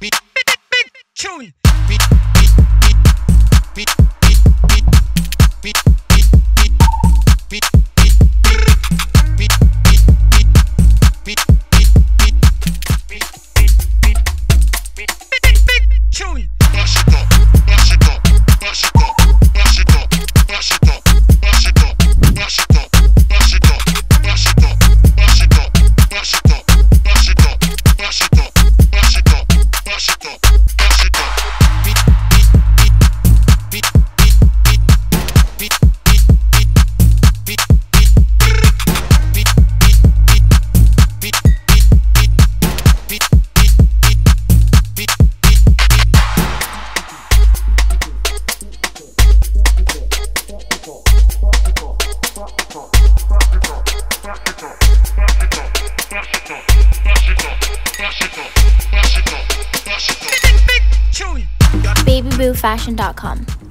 Big, big, big tune. Big, big, big, big, big, big, big, big, big, big. Tune. BabyBooFashion.com